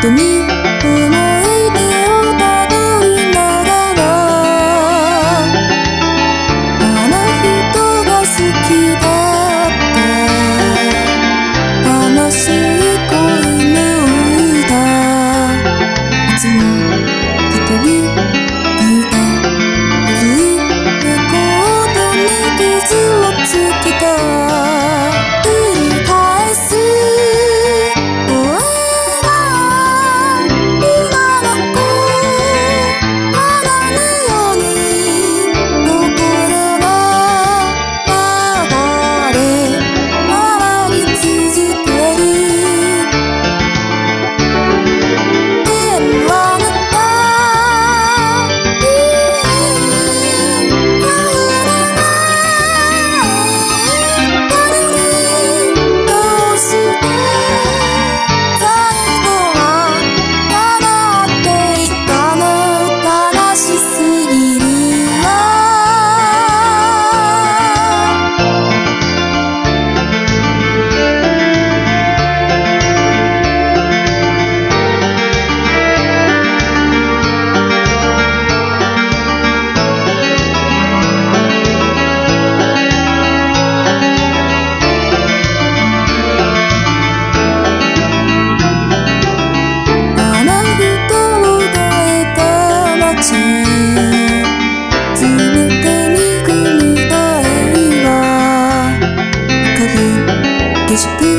的你。is.